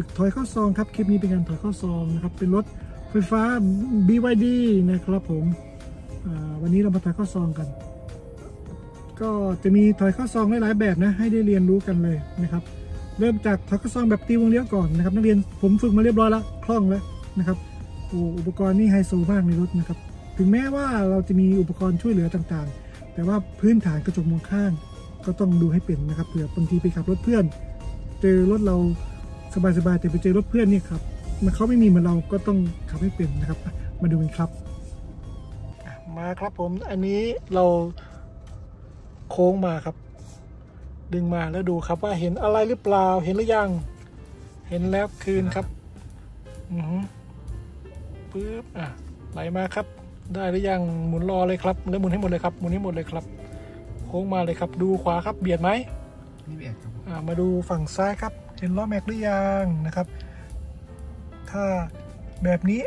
ฝึกถอยเข้าซองครับ คลิปนี้เป็นการถอยเข้าซองนะครับ เป็นรถไฟฟ้า BYD นะครับผมวันนี้เรามาถอยเข้าซองกัน ก็จะมีถอยเข้าซองหลายๆแบบนะ ให้ได้เรียนรู้กันเลยนะครับ เริ่มจากถอยเข้าซองแบบตีวงเลี้ยวก่อนนะครับ นักเรียนผมฝึกมาเรียบร้อยแล้วคล่องแล้วนะครับโอ้อุปกรณ์นี่ไฮโซมากในรถนะครับ ถึงแม้ว่าเราจะมีอุปกรณ์ช่วยเหลือต่างๆ แต่ว่าพื้นฐานกระจกมองข้าง ก็ต้องดูให้เป็นนะครับเผื่อบางทีไปขับรถเพื่อน เจอรถเรา สบายๆแต่ไปเจอรถเพื่อนเนี่ยครับมันเขาไม่มีเหมือนเราก็ต้องขับให้เป็นนะครับอะมาดูกันครับอะมาครับผมอันนี้เราโค้งมาครับ ดึงมาแล้วดูครับว่าเห็นอะไรหรือเปล่าเห็นหรือยัง เห็นแล้วคืนครับอือฮึปึ๊บอะไหลมาครับ ได้หรือยังหมุนรอเลยครับแล้วหมุนให้หมดเลยครับหมุนให้หมดเลยครับ โค้งมาเลยครับ ดูขวาครับเบียดไหมนี่เบียดครับผมอ่ามาดูฝั่งซ้ายครับ เห็นล้อแม็กหรือยังนะครับ ถ้าแบบนี้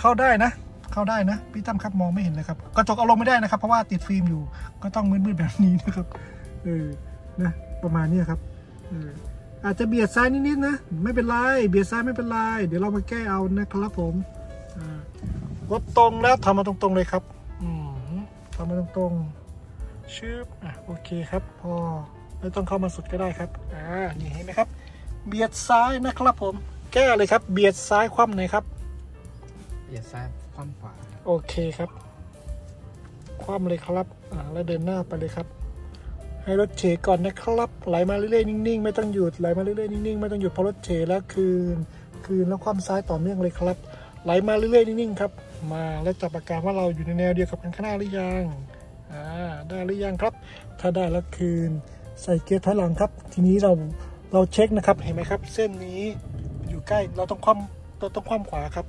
เข้าได้นะ เข้าได้นะ พี่ตั้มครับมองไม่เห็นเลยครับกระจกเอาลงไม่ได้นะครับ เพราะว่าติดฟิล์มอยู่ก็ต้องมืดๆแบบนี้นะครับเออนะประมาณนี้ครับเอออาจจะเบียดซ้ายนิดๆนะ ไม่เป็นไร เบียดซ้ายไม่เป็นไร เดี๋ยวเรามาแก้เอานะครับผมอรถตรงแล้วทำมาตรงๆเลยครับอืมทำมาตรงๆชืบอะโอเคครับ พอไม่ต้องเข้ามาสุดก็ได้ครับ อ่า นี่เห็นไหมครับ เบียดซ้ายนะครับผม แก้เลยครับ เบียดซ้ายคว่ำหน่อยครับ เบียดซ้ายคว่ำขวา โอเคครับ คว่ำเลยครับ อ่า แล้วเดินหน้าไปเลยครับ ให้รถเฉก่อนนะครับ ไหลมาเรื่อยๆนิ่งๆ ไม่ต้องหยุด ไหลมาเรื่อยๆนิ่งๆ ไม่ต้องหยุด พอรถเฉแล้วคืน คืนแล้วคว่ำซ้ายต่อเนื่องเลยครับ ไหลมาเรื่อยๆนิ่งๆ ครับ มาแล้วจับอาการว่าเราอยู่ในแนวเดียวกับคันข้างหน้าหรือยัง อ่า ได้หรือยังครับ ถ้าได้แล้วคืน ใส่เกียร์ถอยหลังครับ ทีนี้เรา เราเช็คนะครับเห็นไหมครับ เส้นนี้อยู่ใกล้เราต้องคว่ำเราต้องคว่ำขวาครับ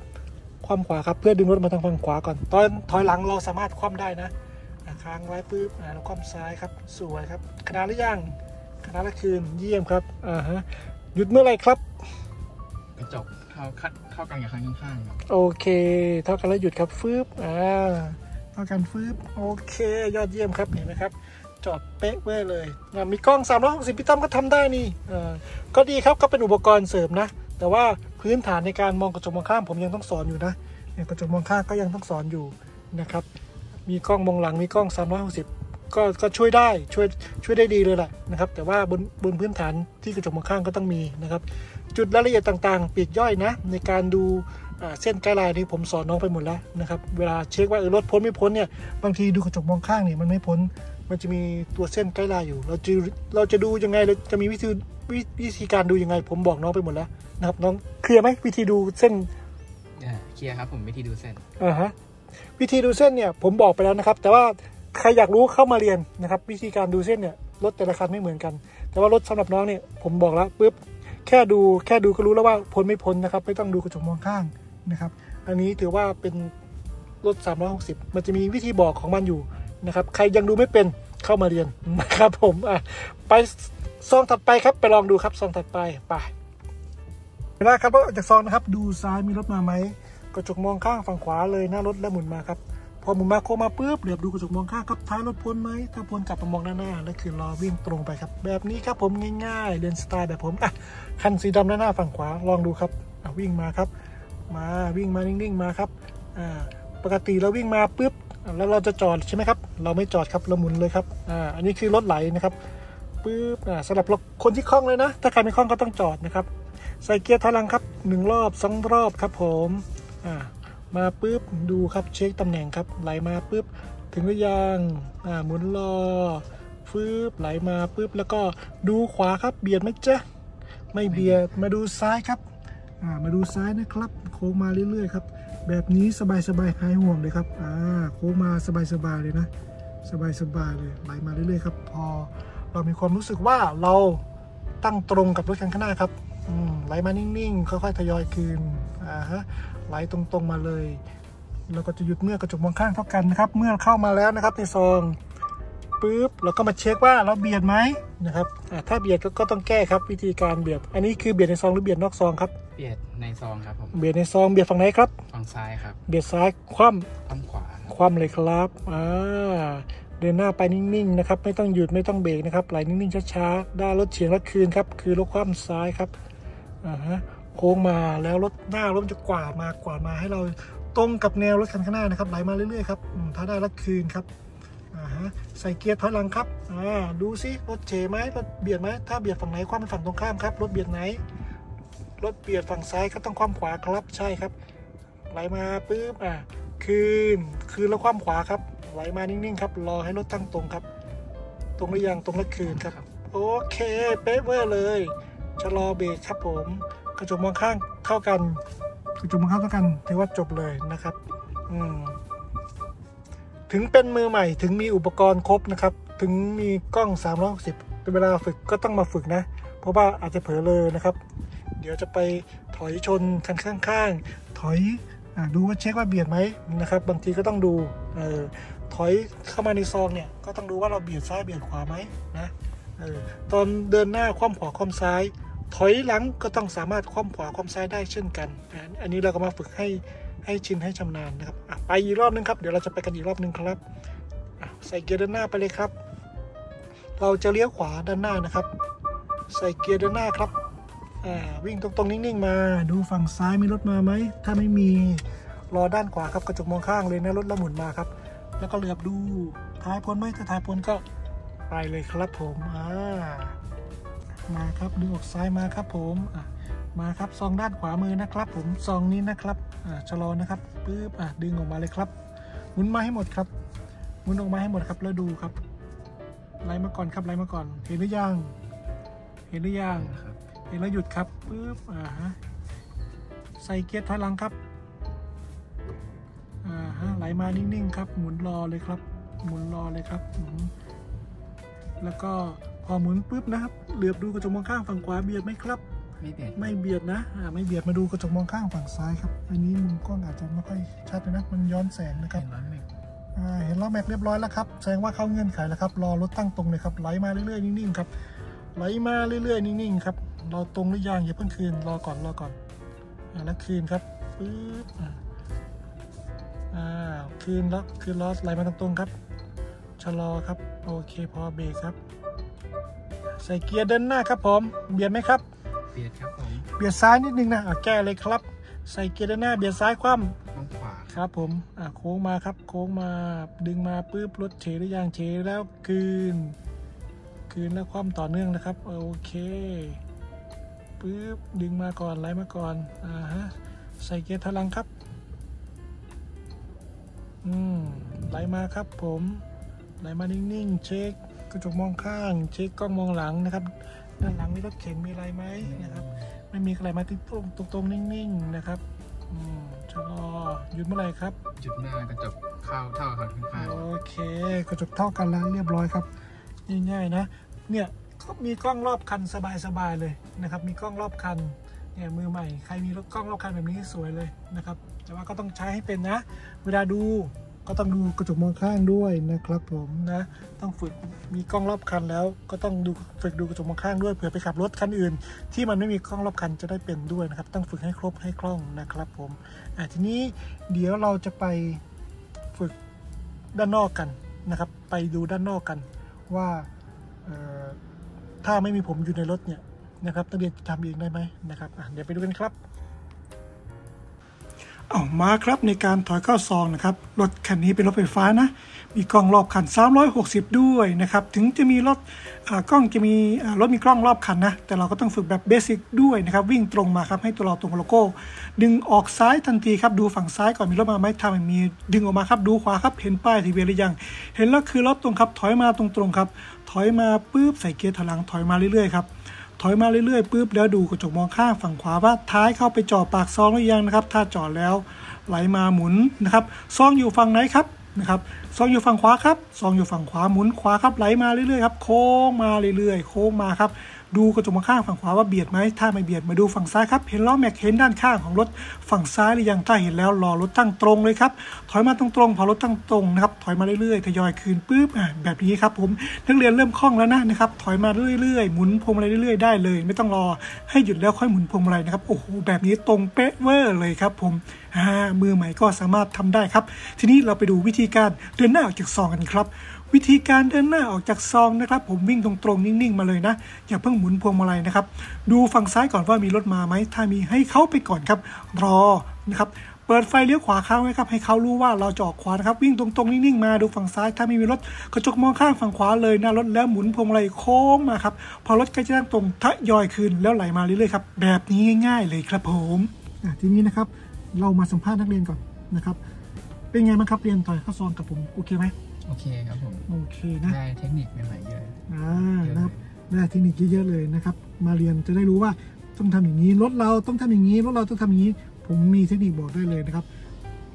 คว่ำขวาครับเพื่อดึงรถมาทางฝั่งขวาก่อน ตอนถอยหลังเราสามารถคว่ำได้นะอะค้างไว้ปุ๊บอ่าแล้วคว่ำซ้ายครับสวยครับขนาดหรือยังขนาดละคืนเยี่ยมครับอ่าฮะหยุดเมื่อไหรครับกระจกเท่าคัดเท่ากันกับข้างข้างๆครับโอเค เท่ากันแล้วหยุดครับฟืบอ่าเท่ากันฟืบโอเค ยอดเยี่ยมครับเห็นไหมครับ จอดเป๊ะเว้ยเลย มีกล้อง 360พี่ตั้มก็ทำได้นี่ก็ดีครับก็เป็นอุปกรณ์เสริมนะ แต่ว่าพื้นฐานในการมองกระจกมองข้ามผมยังต้องสอนอยู่นะเนี่ยกระจกมองข้างก็ยังต้องสอนอยู่นะครับ มีกล้องมองหลังมีกล้อง 360 ก็ก็ช่วยได้ช่วยช่วยได้ดีเลยแหละนะครับ แต่ว่าบนบนพื้นฐานที่กระจกมองข้างก็ต้องมีนะครับ จุดรายละเอียดต่างๆปลีกย่อยนะ ในการดูเส้น guideline นี่ผมสอนน้องไปหมดแล้วนะครับ เวลาเช็คว่าเออรถพ้นไม่พ้นเนี่ย บางทีดูกระจกมองข้างเนี่ยมันไม่พ้น มันจะมีตัวเส้น guideline อยู่ เราจะเราจะดูยังไงเราจะมีวิธีวิวิธีการดูยังไง ผมบอกน้องไปหมดแล้วนะครับ น้อง clear ไหมวิธีดูเส้นอ่าเคลียร์ครับผมวิธีดูเส้นอ่าฮะวิธีดูเส้นเนี่ย ผมบอกไปแล้วนะครับ แต่ว่าใครอยากรู้เข้ามาเรียนนะครับ วิธีการดูเส้นเนี่ยรถแต่ละคันไม่เหมือนกัน แต่ว่ารถสำหรับน้องเนี่ยผมบอกแล้วปุ๊บแค่ดูแค่ดูก็รู้แล้วว่าพ้นไม่พ้นนะครับ ไม่ต้องดูกระจกมองข้างนะครับ อันนี้ถือว่าเป็นรถ 360 มันจะมีวิธีบอกของมันอยู่ นะครับ ใครยังดูไม่เป็นเข้ามาเรียนนะครับผมอะไปซองถัดไปครับไปลองดูครับซองถัดไปไปเวลาครับรถออกจากซองนะครับดูซ้ายมีรถมาไหมกระจกมองข้างฝั่งขวาเลยหน้ารถแล้วหมุนมาครับพอหมุนมาโค้งมาปุ๊บเหลือบดูกระจกมองข้างครับท้ายรถพ้นไหมถ้าพ้นกลับมามองด้านหน้าแล้วคือรอวิ่งตรงไปครับ แบบนี้ครับผมง่ายๆเรียนสไตล์แบบผมอะคันสีดำด้านหน้าฝั่งขวาลองดูครับอะวิ่งมาครับ มาวิ่งมานิ่งๆมาครับอ่าปกติเราวิ่งมาปุ๊บ แล้วเราจะจอดใช่ไหมครับ เราไม่จอดครับเราหมุนเลยครับอ่าอันนี้คือรถไหลนะครับปุ๊บอ่าสำหรับคนที่คล่องเลยนะ ถ้าใครไม่คล่องก็ต้องจอดนะครับ ใส่เกียร์ถอยหลังครับหนึ่งรอบสองรอบครับผมอ่ามาปุ๊บดูครับเช็คตำแหน่งครับไหลมาปุ๊บถึงหรือยังอ่าหมุนรอฟืบไหลมาปุ๊บแล้วก็ดูขวาครับเบียดไหมจ๊ะไม่เบียดมาดูซ้ายครับอ่ามาดูซ้ายนะครับ โค้งมาเรื่อยๆครับ แบบนี้สบายๆหายห่วงเลยครับอ่าโค้งมาสบายๆเลยนะ สบายๆเลยไหลมาเรื่อยๆครับ พอเรามีความรู้สึกว่าเราตั้งตรงกับรถคันข้างหน้าครับอืมไหลมานิ่งๆค่อยๆทยอยคืนอ่าฮะไหลตรงๆมาเลยแล้วก็จะหยุดเมื่อกระจกมองข้างเท่ากันนะครับ เมื่อเข้ามาแล้วนะครับในซองปุ๊บเราก็มาเช็คว่าเราเบียดไหมนะครับอ่าถ้าเบียดก็ก็ต้องแก้ครับวิธีการเบียด อันนี้คือเบียดในซองหรือเบียดนอกซองครับ เบียดในซองครับผม เบียดในซองเบียดฝั่งไหนครับ ฝั่งซ้ายครับ เบียดซ้ายคว่ำคว่ำขวาคว่ำเลยครับอ่าเดินหน้าไปนิ่งๆนะครับ ไม่ต้องหยุดไม่ต้องเบรกนะครับไหลนิ่งๆช้าๆได้รถเฉียงแล้วคืนครับ คือรถคว่ำซ้ายครับอ่าฮะโค้งมาแล้วรถหน้ารถมันจะกวาดมากวาดมาให้เราตรงกับแนวรถคันข้างหน้านะครับไหลมาเรื่อยๆครับอืมถ้าได้แล้วคืนครับอ่าฮะใส่เกียร์ถอยหลังครับอ่าดูซิรถเฉไหมรถเบียดไหมถ้าเบียดฝั่งไหนคว่ำเป็นฝั่งตรงข้ามครับรถเบียดไหนรถเบียดฝั่งซ้ายก็ต้องคว่ำขวาครับใช่ครับ ไหลมาปุ๊บอะคืนคืนแล้วคว่ำขวาครับ ไหลมานิ่งๆครับ รอให้รถตั้งตรงครับ ตรงหรือยังตรงแล้วคืนครับ โอเค เป๊ะเวอร์เลยชะลอเบรกครับผม กระจกมองข้างเท่ากัน กระจกมองข้างเท่ากันถือว่าจบเลยนะครับ อืมถึงเป็นมือใหม่ถึงมีอุปกรณ์ครบนะครับ ถึงมีกล้อง 360เป็นเวลาฝึกก็ต้องมาฝึกนะ เพราะว่าอาจจะเผลอเลยนะครับ เดี๋ยวจะไปถอยชนคันข้างๆ ถอย ดูว่าเช็คว่าเบียดไหมนะครับ บางทีก็ต้องดูออถอยเข้ามาในซองเนี่ย ก็ต้องดูว่าเราเบียดซ้ายเบียดขวาไหมนะออตอนเดินหน้าคว่ำขวาคว่ำซ้าย ถอยหลังก็ต้องสามารถคว่ำขวาคว่ำซ้ายได้เช่นกัน อันนี้เราก็มาฝึกให้ให้ชินให้ชำนาญนะครับไปอีกรอบนึงครับ เดี๋ยวเราจะไปกันอีกรอบนึงครับใส่เกียร์ด้านหน้าไปเลยครับ เราจะเลี้ยวขวาด้านหน้านะครับ ใส่เกียร์ด้านหน้าครับ วิ่งตรงๆ นิ่งๆ มา ดูฝั่งซ้ายมีรถมาไหม ถ้าไม่มีรอด้านขวาครับกระจกมองข้างเลยนะรถเราหมุนมาครับ แล้วก็เหลือบดูท้ายพ้นไหมถ้าท้ายพ้นก็ไปเลยครับผมอ่ามาครับดึงออกซ้ายมาครับผมอะมาครับซองด้านขวามือนะครับ ผมซองนี้นะครับอ่าชะลอนะครับปึ๊บอะดึงออกมาเลยครับหมุนมาให้หมดครับหมุนออกมาให้หมดครับแล้วดูครับไล่มาก่อนครับไล่มาก่อน เห็นหรือยังเห็นหรือยังครับ ห็นแล้วหยุดครับปึ๊บอ่าฮะใส่เกียร์ถอยหลังครับอ่าฮะไหลมานิ่งๆครับ หมุนรอเลยครับ หมุนรอเลยครับหมุนแล้วก็พอหมุนปุ๊บนะครับเหลือบดูกระจกมองข้างฝั่งขวาเบียดไหมครับ ไม่เบียดไม่เบียดนะอ่าไม่เบียดมาดูกระจกมองข้างฝั่งซ้ายครับ อันนี้มุมกล้องอาจจะไม่ค่อยชัดเลยนะมันย้อนแสงนะครับเห็นร้อนไหมอ่าเห็นล้อแม็กเรียบร้อยแล้วครับแสดงว่าเข้าเงื่อนไขแล้วครับรอรถตั้งตรงเลยครับไหลมาเรื่อยๆนิ่งๆครับ ไหลมาเรื่อยๆ นิ่งๆ ครับ รอตรงหรือยังอย่าเพิ่งคืน รอก่อน รอก่อนอ่าแล้วคืนครับปึ๊บอ่าอ่าคืนแล้วคืนล้อไหลมาตรงๆครับ ชะลอครับ โอเคพอเบรกครับ ใส่เกียร์เดินหน้าครับผม เบียดไหมครับ เบียดครับผม เบียดซ้ายนิดนึงนะอะแก้เลยครับ ใส่เกียร์เดินหน้า เบียดซ้ายคว่ำต้องขวาครับผม อะโค้งมาครับ โค้งมา ดึงมาปุ๊บ รถเฉหรือยังเฉแล้วคืน คืนแล้วความต่อเนื่องนะครับ โอเคปุ๊บดึงมาก่อนไหลมาก่อนอ่าฮะใส่เกียร์ถอยหลังครับ อืมไหลมาครับผมไหลมานิ่งๆ เช็คกระจกมองข้าง เช็คกล้องมองหลังนะครับด้านหลังมีรถเข็นมีอะไรไหมนะครับไม่มีอะไรมาติดตรงตรงๆนิ่งๆนะครับอืมชะลอหยุดเมื่อไหร่ครับ จุดหน้ากระจกเข้าเท่ากับข้างโอเคกระจกเท่ากันแล้วเรียบร้อยครับ ง่ายๆนะ เนี่ยก็มีกล้องรอบคันสบายๆเลยนะครับ มีกล้องรอบคันเนี่ยมือใหม่ใครมีกล้องรอบคันแบบนี้สวยเลยนะครับ แต่ว่าก็ต้องใช้ให้เป็นนะ เวลาดูก็ต้องดูกระจกมองข้างด้วยนะครับผมนะต้องฝึกมีกล้องรอบคันแล้วก็ต้องดูฝึกดูกระจกมองข้างด้วยเผื่อไปขับรถคันอื่น ที่มันไม่มีกล้องรอบคันจะได้เป็นด้วยนะครับ ต้องฝึกให้ครบให้คล่องนะครับผมอะทีนี้เดี๋ยวเราจะไปฝึกด้านนอกกันนะครับ ไปดูด้านนอกกันว่า ถ้าไม่มีผมอยู่ในรถเนี่ยนะครับนักเรียนจะทำเองได้ไหมนะครับเดี๋ยวไปดูกันครับเอามาครับในการถอยเข้าซองนะครับรถคันนี้เป็นรถไฟฟ้านะ มีกล้องรอบคัน 360 ด้วยนะครับ ถึงจะมีรถอ่ากล้องจะมีอ่ารถมีกล้องรอบคันนะ แต่เราก็ต้องฝึกแบบเบสิกด้วยนะครับ วิ่งตรงมาครับ ให้ตัวเราตรงโลโก้ ดึงออกซ้ายทันทีครับ ดูฝั่งซ้ายก่อนมีรถมาไหมถ้ามันมีดึงออกมาครับ ดูขวาครับ เห็นป้ายทะเบียนหรือยัง เห็นแล้วคือรถตรงครับ ถอยมาตรงๆครับ ถอยมาปุ๊บใส่เกียร์ถอยหลัง ถอยมาเรื่อยๆครับถอยมาเรื่อยๆปุ๊บแล้วดูกระจกมองข้างฝั่งขวาว่าท้ายเข้าไปจอดปากซองหรือยังนะครับ ถ้าจอดแล้วไหลมาหมุนนะครับซองอยู่ฝั่งไหนครับ นะครับซองอยู่ฝั่งขวาครับซองอยู่ฝั่งขวาหมุนขวาครับไหลมาเรื่อยๆครับโค้งมาเรื่อยๆ โค้งมาครับ ดูกระจกมองข้างฝั่งขวาว่าเบียดไหมถ้าไม่เบียดมาดูฝั่งซ้ายครับ เห็นล้อแม็กเห็นด้านข้างของรถฝั่งซ้ายหรือยังถ้าเห็นแล้วรอรถตั้งตรงเลยครับถอยมาตรงๆพอรถตั้งตรงนะครับถอยมาเรื่อยๆทยอยคืนปุ๊บอะแบบนี้ครับผมนักเรียนเริ่มคล่องแล้วนะนะครับถอยมาเรื่อยๆ หมุนพวงมาลัยเรื่อยๆได้เลย ไม่ต้องรอให้หยุดแล้วค่อยหมุนพวงมาลัยนะครับโอ้โหแบบนี้ตรงเป๊ะเวอร์เลยครับผมอ่ามือใหม่ก็สามารถทำได้ครับ ทีนี้เราไปดูวิธีการเดินหน้าออกจากซองกันครับ วิธีการเดินหน้าออกจากซองนะครับ ผมวิ่งตรงๆนิ่งๆมาเลยนะ อย่าเพิ่งหมุนพวงมาลัยนะครับ ดูฝั่งซ้ายก่อนว่ามีรถมาไหม ถ้ามีให้เขาไปก่อนครับ รอนะครับเปิดไฟเลี้ยวขวาค้างไว้ครับให้เขารู้ว่าเราจะออกขวานะครับวิ่งตรงๆนิ่งๆมาดูฝั่งซ้าย ถ้าไม่มีรถกระจกมองข้างฝั่งขวาเลยหน้ารถแล้วหมุนพวงมาลัยโค้งมาครับพอรถใกล้จะตั้งตรงทยอยคืนแล้วไหลมาเรื่อยๆครับแบบนี้ง่าย ๆ เลยครับผมทีนี้นะครับเรามาสัมภาษณ์นักเรียนก่อนนะครับ เป็นไงบ้างครับเรียนต่อยข้าวซองกับผมโอเคไหม โอเคครับผม โอเคนะ ได้เทคนิคใหม่ๆเยอะอ่านะครับได้เทคนิคเยอะๆเลยนะครับ มาเรียนจะได้รู้ว่าต้องทำอย่างนี้รถเราต้องทำอย่างนี้รถเราต้องทำอย่างนี้ ผมมีเทคนิคบอกได้เลยนะครับ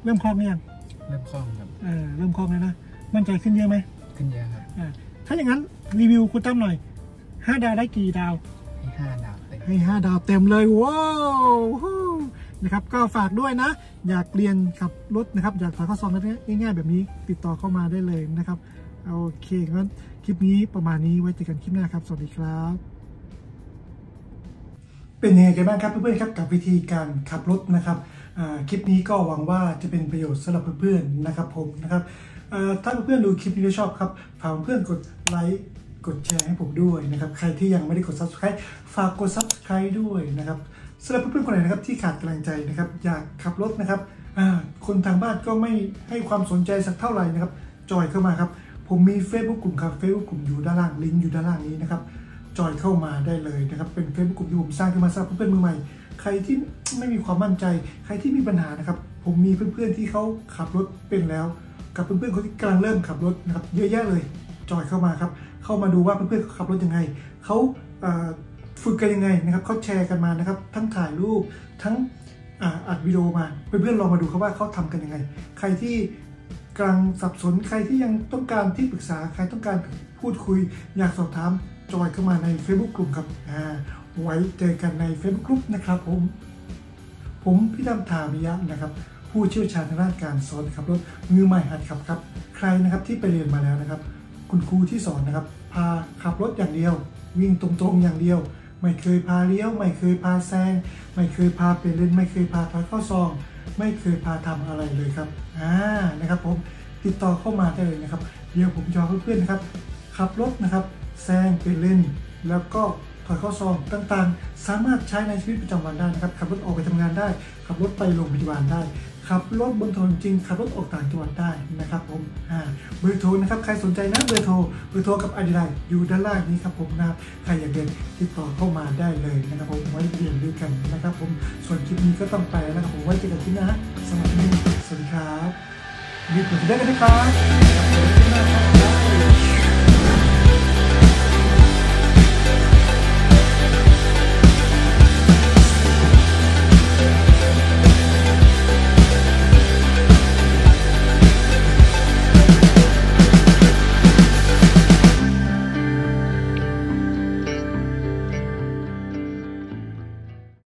เริ่มคล่องหรือยังเริ่มคล่องครับเออเริ่มคล่องแล้วนะมั่นใจขึ้นเยอะไหมขึ้นเยอะครับอ่าถ้าอย่างนั้นรีวิวคุณตั้มหน่อยห้าดาวได้กี่ดาวให้ห้าดาวเต็มให้ห้าดาวเต็มเลยว้าวฮู้ นะครับ ก็ฝากด้วยนะ อยากเรียนขับรถนะครับ อยากถ่ายข้อสอบง่ายๆแบบนี้ติดต่อเข้ามาได้เลยนะครับโอเคงั้นคลิปนี้ประมาณนี้ไว้เจอกันคลิปหน้าครับ สวัสดีครับ เป็นยังไงกันบ้างครับเพื่อนๆครับกับวิธีการขับรถนะครับคลิปนี้ก็หวังว่าจะเป็นประโยชน์สำหรับเพื่อนๆนะครับผมนะครับถ้าเพื่อนๆดูคลิปนี้แล้วชอบครับฝากเพื่อนกดไลค์กดแชร์ให้ผมด้วยนะครับ ใครที่ยังไม่ได้กด subscribe ฝากกด subscribe ด้วยนะครับ สำหรับเพื่อนๆคนไหนนะครับที่ขาดกำลังใจนะครับอยากขับรถนะครับคนทางบ้านก็ไม่ให้ความสนใจสักเท่าไหร่นะครับจอยเข้ามาครับผมมี Facebook กลุ่มครับ Facebook กลุ่มอยู่ด้านล่างลิงก์อยู่ด้านล่างนี้นะครับจอยเข้ามาได้เลยนะครับเป็นเฟซบุ๊กกลุ่มที่ผมสร้างขึ้นมาสำหรับเพื่อนๆมือใหม่ ใครที่ไม่มีความมั่นใจ ใครที่มีปัญหานะครับผมมีเพื่อนๆที่เขาขับรถเป็นแล้ว กับเพื่อนๆคนที่กำลังเริ่มขับรถนะครับเยอะแยะเลยจอยเข้ามาครับเข้ามาดูว่าเพื่อนๆเขาขับรถยังไงเขา ฝึกกันยังไงนะครับเขาแชร์กันมานะครับ ทั้งถ่ายรูปทั้งอัดวิดีโอมาเพื่อนๆลองมาดูครับว่าเขาทำกันยังไง ใครที่กำลังสับสนใครที่ยังต้องการที่ปรึกษาใครต้องการพูดคุย อยากสอบถามจอยเข้ามาใน Facebook กลุ่มครับไว้เจอกันใน Facebook กลุ่มนะครับผม ผมพี่ดำธามิยะนะครับ ผู้เชี่ยวชาญทางด้านการสอนขับรถมือใหม่หัดขับครับ ใครนะครับที่ไปเรียนมาแล้วนะครับ คุณครูที่สอนนะครับ พาขับรถอย่างเดียว วิ่งตรงๆอย่างเดียว ไม่เคยพาเลี้ยว ไม่เคยพาแซง ไม่เคยพาเปลี่ยนเลนไม่เคยพาพาเข้าซอง ไม่เคยพาทำอะไรเลยครับอ่านะครับผมติดต่อเข้ามาได้เลยนะครับ เดี๋ยวผมจะเอาเพื่อนๆนะครับ ขับรถนะครับแซงเป็นเลนแล้วก็ถอยเข้าซองต่างๆ สามารถใช้ในชีวิตประจำวันได้นะครับขับรถออกไปทำงานได้ ขับรถไปโรงพยาบาลได้ ขับรถบนถนนจริงขับรถออกต่างจังหวัดได้นะครับผมอ่าเบอร์โทรนะครับใครสนใจนะเบอร์โทรเบอร์โทรกับอดีไลอยู่ด้านล่างนี้ครับผมนะครับใครอยากเรียนติดต่อเข้ามาได้เลยนะครับผมไว้เรียนด้วยกันนะครับผมส่วนคลิปนี้ก็ต้องไปแล้วนะครับผมไว้เจอกันที่หน้าสำหรับวันนี้สวัสดีครับรีบกดติดตามกันนะครับ